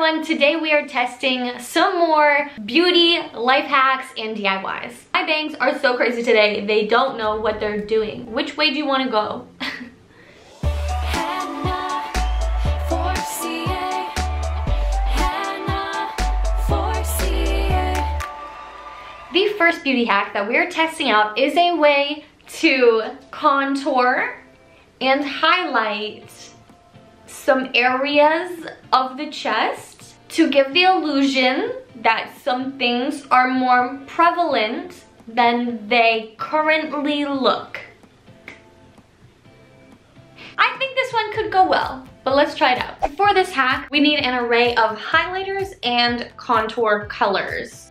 everyone, today we are testing some more beauty life hacks and DIYs. My bangs are so crazy today, they don't know what they're doing. Which way do you want to go? the first beauty hack that we're testing out is a way to contour and highlight some areas of the chest to give the illusion that some things are more prevalent than they currently look. I think this one could go well, but let's try it out. For this hack, we need an array of highlighters and contour colors.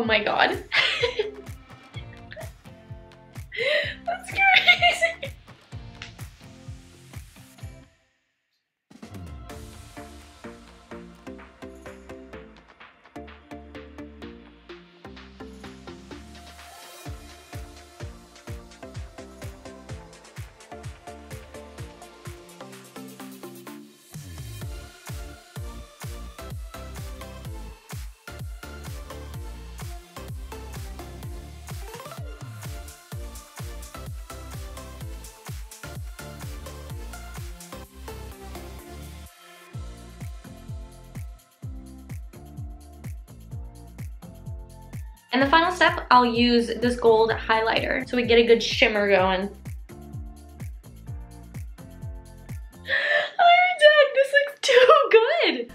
Oh my god. And the final step, I'll use this gold highlighter so we get a good shimmer going. I'm dead, this looks too good.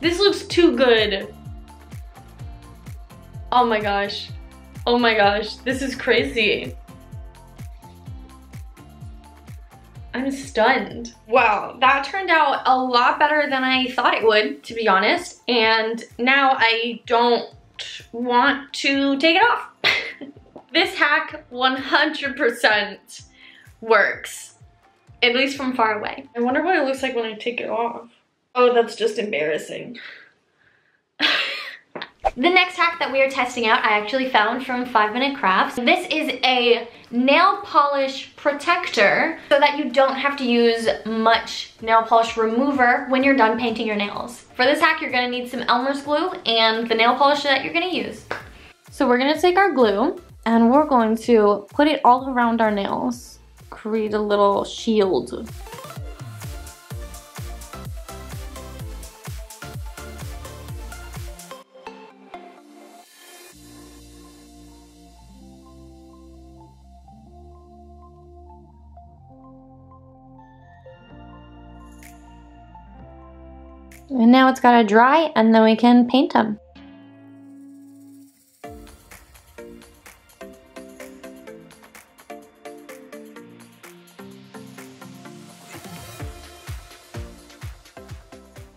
This looks too good. Oh my gosh. Oh my gosh, this is crazy. I'm stunned. Wow, that turned out a lot better than I thought it would, to be honest. And now I don't want to take it off. this hack 100% works, at least from far away. I wonder what it looks like when I take it off. Oh, that's just embarrassing. The next hack that we are testing out, I actually found from 5 Minute Crafts. This is a nail polish protector so that you don't have to use much nail polish remover when you're done painting your nails. For this hack, you're gonna need some Elmer's glue and the nail polish that you're gonna use. So we're gonna take our glue and we're going to put it all around our nails. Create a little shield. And now it's gotta dry and then we can paint them.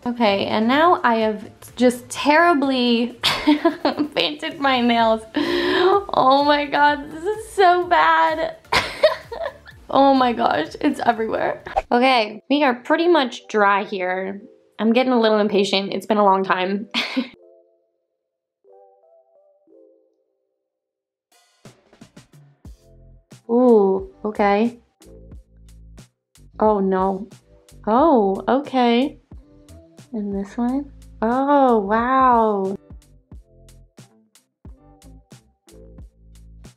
Okay, and now I have just terribly painted my nails. Oh my god, this is so bad. oh my gosh, it's everywhere. Okay, we are pretty much dry here. I'm getting a little impatient. It's been a long time. Ooh, okay. Oh no. Oh, okay. And this one? Oh, wow.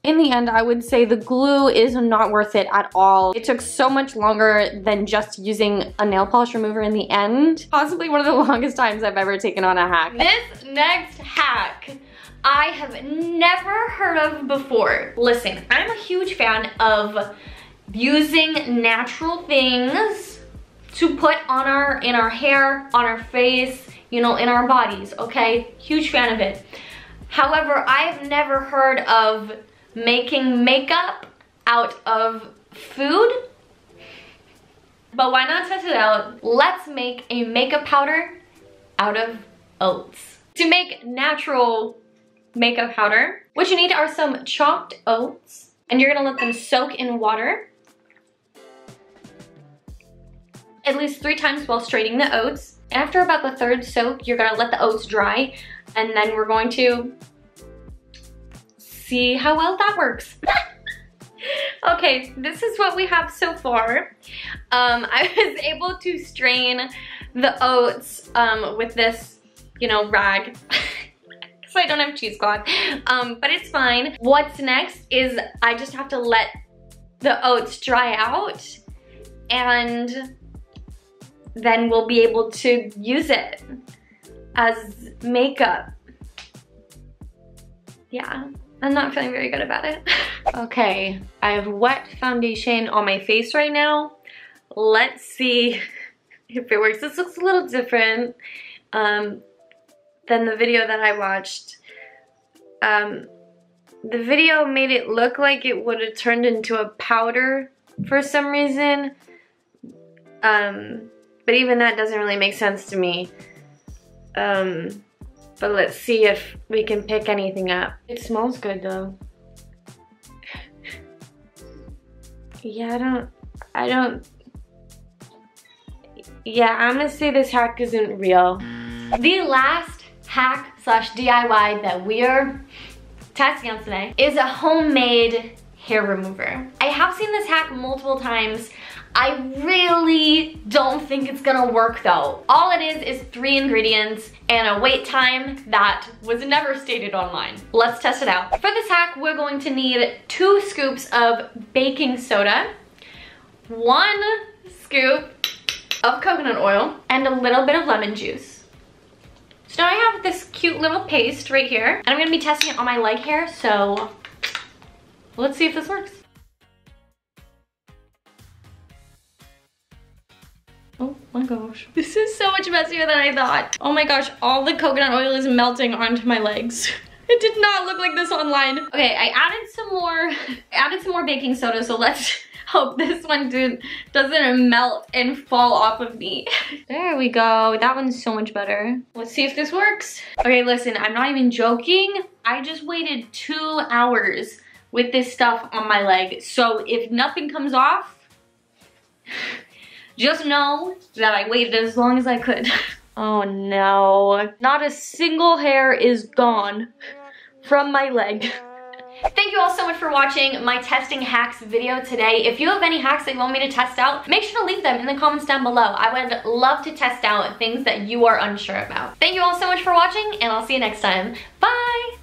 In the end, I would say the glue is not worth it at all. It took so much longer than just using a nail polish remover in the end. Possibly one of the longest times I've ever taken on a hack. This next hack I have never heard of before. Listen, I'm a huge fan of using natural things to put on our, in our hair, on our face, you know, in our bodies, okay? Huge fan of it. However, I've never heard of making makeup out of food. But why not test it out? Let's make a makeup powder out of oats. To make natural makeup powder, what you need are some chopped oats and you're gonna let them soak in water at least three times while straining the oats. After about the third soak, you're gonna let the oats dry and then we're going to see how well that works. okay, this is what we have so far. Um, I was able to strain the oats um, with this, you know, rag. Because I don't have cheesecloth, um, but it's fine. What's next is I just have to let the oats dry out and then we'll be able to use it as makeup. Yeah, I'm not feeling very good about it. okay, I have wet foundation on my face right now. Let's see if it works. This looks a little different um, than the video that I watched. Um, the video made it look like it would have turned into a powder for some reason. Um, but even that doesn't really make sense to me. Um, but let's see if we can pick anything up. It smells good though. yeah, I don't, I don't, yeah, I'm gonna say this hack isn't real. The last hack slash DIY that we are testing on today is a homemade hair remover. I have seen this hack multiple times I really don't think it's gonna work though. All it is is three ingredients and a wait time that was never stated online. Let's test it out. For this hack, we're going to need two scoops of baking soda, one scoop of coconut oil, and a little bit of lemon juice. So now I have this cute little paste right here, and I'm gonna be testing it on my leg hair, so let's see if this works. Oh my gosh. This is so much messier than I thought. Oh my gosh, all the coconut oil is melting onto my legs. It did not look like this online. Okay, I added some more, added some more baking soda, so let's hope this one doesn't melt and fall off of me. There we go, that one's so much better. Let's see if this works. Okay, listen, I'm not even joking. I just waited two hours with this stuff on my leg, so if nothing comes off, just know that I waited as long as I could. oh no. Not a single hair is gone from my leg. Thank you all so much for watching my testing hacks video today. If you have any hacks that you want me to test out, make sure to leave them in the comments down below. I would love to test out things that you are unsure about. Thank you all so much for watching, and I'll see you next time. Bye!